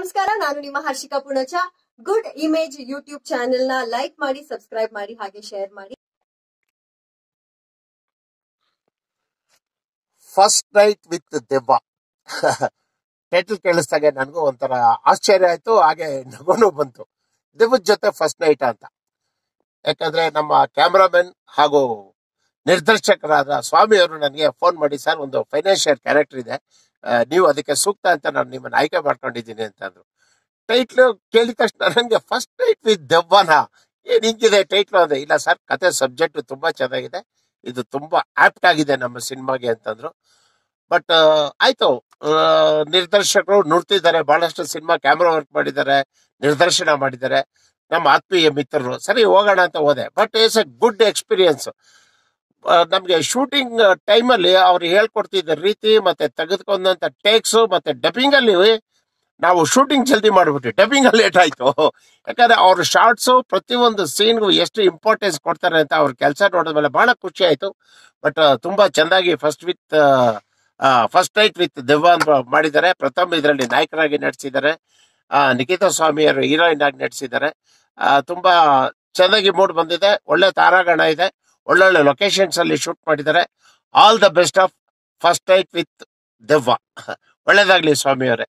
ನಮಸ್ಕಾರ, ನಾನು ನಿಮ್ಮ Harshika Punacha. Good image YouTube ಚಾನೆಲ್ನ ಲೈಕ್ ಮಾಡಿ ಸಬ್ಸ್ಕ್ರೈಬ್ ಮಾಡಿ, ಹಾಗೆ ಶೇರ್ ಮಾಡಿ. ಫಸ್ಟ್ ನೈಟ್ ವಿತ್ ದೆವ್ವ ಟೈಟಲ್ ಕೇಳಿಸ್ದಾಗೆ ನನಗೂ ಒಂಥರ ಆಶ್ಚರ್ಯ ಆಯ್ತು, ಹಾಗೆ ನಗುನು ಬಂತು. ದೆವ್ವದ ಜೊತೆ ಫಸ್ಟ್ ನೈಟ್ ಅಂತ. ಯಾಕಂದ್ರೆ ನಮ್ಮ ಕ್ಯಾಮ್ರಾಮನ್ ಹಾಗೂ ನಿರ್ದೇಶಕರಾದ ಸ್ವಾಮಿ ಅವರು ನನಗೆ ಫೋನ್ ಮಾಡಿ, ಸರ್, ಒಂದು ಫೈನಾನ್ಷಿಯಲ್ ಕ್ಯಾರೆಕ್ಟರ್ ಇದೆ. ನೀವು ಅದಕ್ಕೆ ಸೂಕ್ತ ಅಂತ ನಾನು ನಿಮ್ಮನ್ನು ಆಯ್ಕೆ ಮಾಡ್ಕೊಂಡಿದ್ದೀನಿ ಅಂತಂದ್ರು. ಟೈಟ್ಲು ಕೇಳಿದ ತಕ್ಷಣ ನನಗೆ ಫಸ್ಟ್ ಟೈಟ್ ವಿತ್ ದೆವ್ವನ. ಏನ್ ಹಿಂಗಿದೆ ಟೈಟ್ಲು ಅಂದ್ರೆ ಇಲ್ಲ ಸರ್, ಕತೆ ಸಬ್ಜೆಕ್ಟ್ ತುಂಬಾ ಚೆನ್ನಾಗಿದೆ. ಇದು ತುಂಬಾ ಆಪ್ಟ್ ಆಗಿದೆ ನಮ್ಮ ಸಿನಿಮಾಗೆ ಅಂತಂದ್ರು. ಬಟ್ ಆಯ್ತು. ನಿರ್ದೇಶಕರು ನುಡ್ತಿದ್ದಾರೆ, ಬಹಳಷ್ಟು ಸಿನಿಮಾ ಕ್ಯಾಮ್ರಾ ವರ್ಕ್ ಮಾಡಿದ್ದಾರೆ, ನಿರ್ದೇಶನ ಮಾಡಿದ್ದಾರೆ. ನಮ್ಮ ಆತ್ಮೀಯ ಮಿತ್ರರು, ಸರಿ, ಹೋಗೋಣ ಅಂತ ಹೋದೆ. But it's a good experience ನಮ್ಗೆ ಶೂಟಿಂಗ್ ಟೈಮಲ್ಲಿ ಅವ್ರು ಹೇಳ್ಕೊಡ್ತಿದ್ದ ರೀತಿ ಮತ್ತೆ ತೆಗೆದುಕೊಂಡಂತ ಟೇಕ್ಸ್ ಮತ್ತೆ ಡಬ್ಬಿಂಗ್ ಅಲ್ಲಿ ನಾವು ಶೂಟಿಂಗ್ ಜಲ್ದಿ ಮಾಡ್ಬಿಟ್ಟು ಡಬ್ಬಿಂಗ್ ಅಲ್ಲಿ ಲೇಟ್ ಆಯ್ತು. ಯಾಕಂದ್ರೆ ಅವ್ರ ಶಾರ್ಟ್ಸ್ ಪ್ರತಿಯೊಂದು ಸೀನ್ಗೂ ಎಷ್ಟು ಇಂಪಾರ್ಟೆನ್ಸ್ ಕೊಡ್ತಾರೆ ಅಂತ ಅವ್ರ ಕೆಲಸ ನೋಡಿದ್ಮೇಲೆ ಬಹಳ ಖುಷಿ ಆಯ್ತು. ಬಟ್ ತುಂಬಾ ಚೆನ್ನಾಗಿ first with first night with ದೆವ್ವ ಮಾಡಿದ್ದಾರೆ. ಪ್ರಥಮ್ ಇದರಲ್ಲಿ ನಾಯಕರಾಗಿ ನಡೆಸಿದ್ದಾರೆ. ನಿಖಿತಾ ಸ್ವಾಮಿ ಅವರು ಹೀರೋಯಿನ್ ಆಗಿ ನಡೆಸಿದ್ದಾರೆ. ತುಂಬಾ ಚೆನ್ನಾಗಿ ಮೂಡ್ ಬಂದಿದೆ. ಒಳ್ಳೆ ತಾರಾಗಣ ಇದೆ. ಒಳ್ಳೊಳ್ಳೆ ಲೊಕೇಶನ್ಸ್ ಅಲ್ಲಿ ಶೂಟ್ ಮಾಡಿದ್ದಾರೆ. All the best of first night with ದೆವ್ವ ಒಳ್ಳೇದಾಗ್ಲಿ ಸ್ವಾಮಿ ಅವರೇ